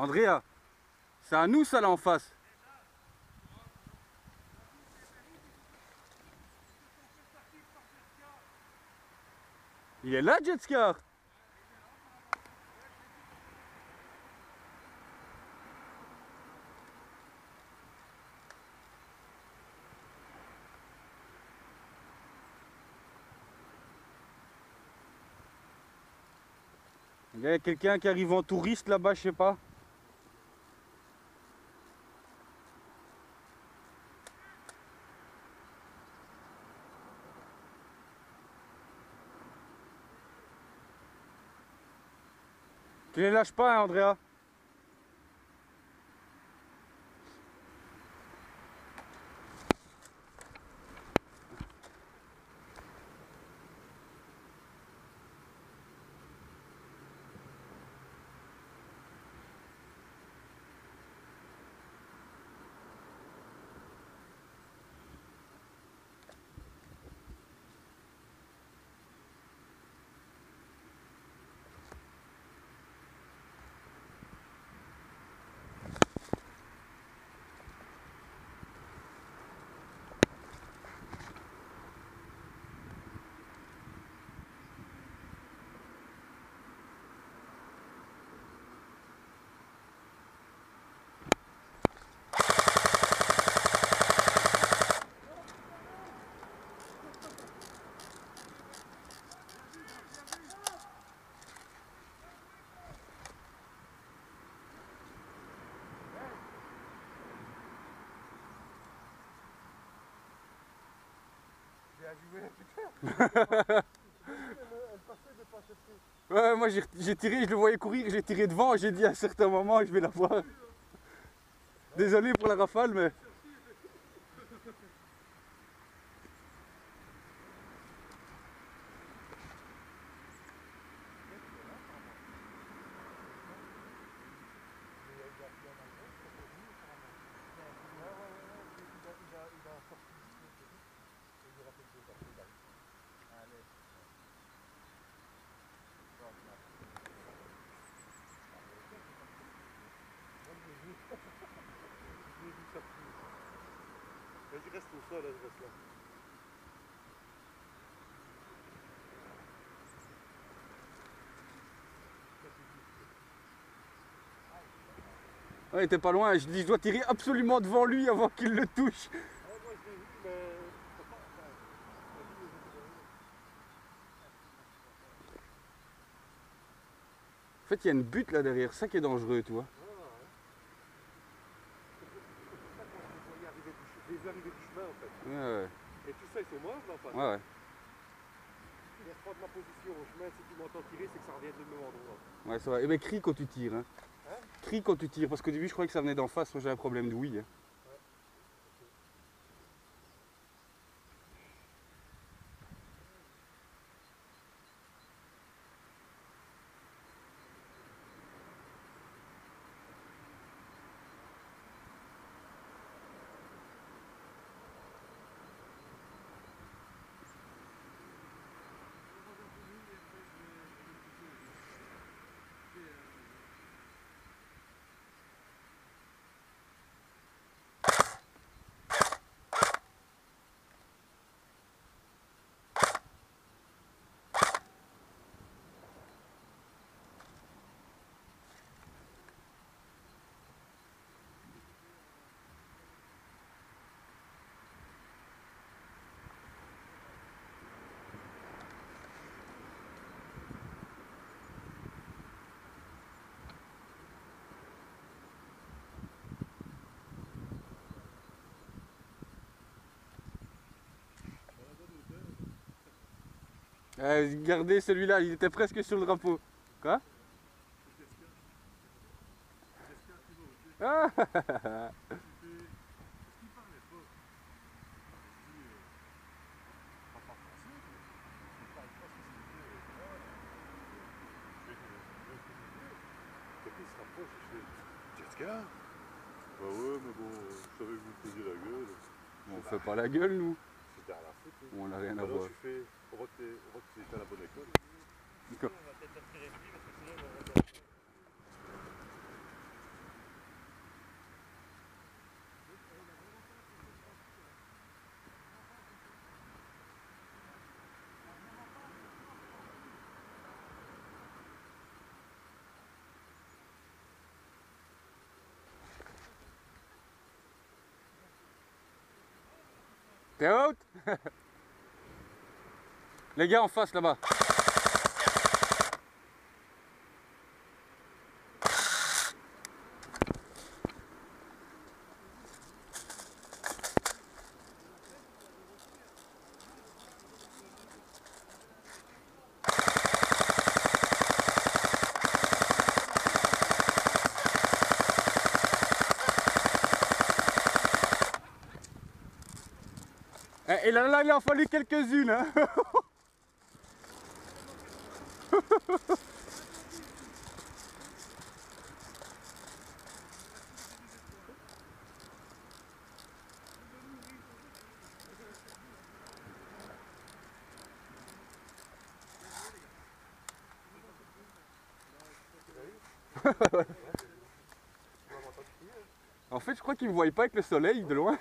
Andrea, c'est à nous ça là en face. Il est là, Jetscar Il y a quelqu'un qui arrive en touriste là-bas, je sais pas. Tu les lâches pas, hein, Andrea Ouais, moi j'ai tiré, je le voyais courir, j'ai tiré devant, j'ai dit à un certain moment je vais la voir. Désolé pour la rafale, mais. Reste au sol, je reste là. Il était pas loin, je dis je dois tirer absolument devant lui avant qu'il le touche. En fait, il y a une butte là derrière, ça qui est dangereux, tu vois. Je l'ai vu arriver du chemin en fait. Ouais, ouais. Et tout ça, ils sont morts là en face. ouais, ouais. Reprendre ma position au chemin, si tu m'entends tirer, c'est que ça revient du même endroit. Ouais, ça va. Et mais crie quand tu tires. Hein. Hein? Crie quand tu tires, parce qu'au début je croyais que ça venait d'en face, moi j'ai un problème de hein. Euh, regardez celui-là, il était presque sur le drapeau. Quoi Ah Bah ouais, mais bon, euh, je savais que vous me faisiez la gueule. On fait pas la gueule nous, Hein. on n'a rien à Alors voir. tu fais. Rote, Rote, c'est à la bonne école. D'accord. On va peut-être tirer lui parce que sinon on va T'es out? Les gars en face là-bas. Et là, il en a fallu quelques-unes. Hein. En fait, je crois qu'ils me voient pas avec le soleil de loin.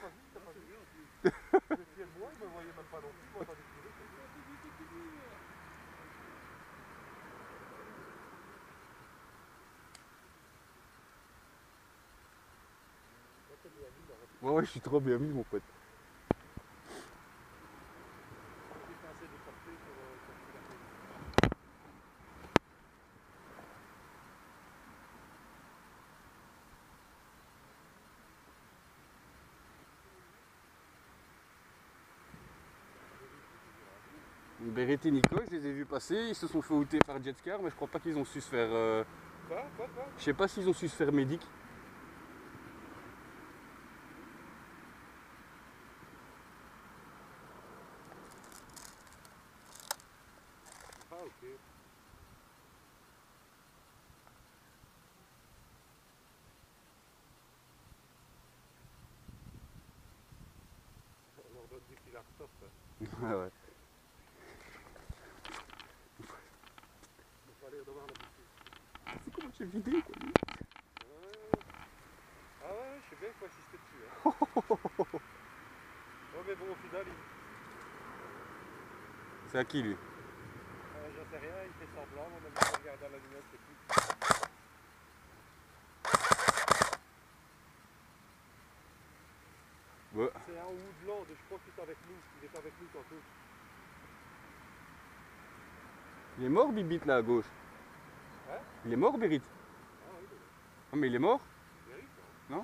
Le ciel moi, il me voyait même pas Ouais, ouais, je suis trop bien mis, mon pote. Beret et Nico, je les ai vus passer, ils se sont fait outer par Jetscar, mais je crois pas qu'ils ont su se faire. euh, Quoi Quoi Quoi? Je sais pas s'ils ont su se faire médic. Ah, ok. On leur donne qu'il hein. Ouais, ouais. On va aller devant la boutique. C'est comment j'ai vidé quoi. Ouais. Ah ouais, je sais bien qu'il faut assister dessus. Hein. ouais, mais bon, au final, il... C'est à qui lui euh, j'en sais rien, il fait semblant, on a bien regardé à la lumière, c'est tout. Ouais. C'est un Woodland, je crois qu'il est avec nous, il est avec nous tantôt. Il est mort Bibit là à gauche Hein Il est mort Bérit Ah oui, Ah mais il est mort? Non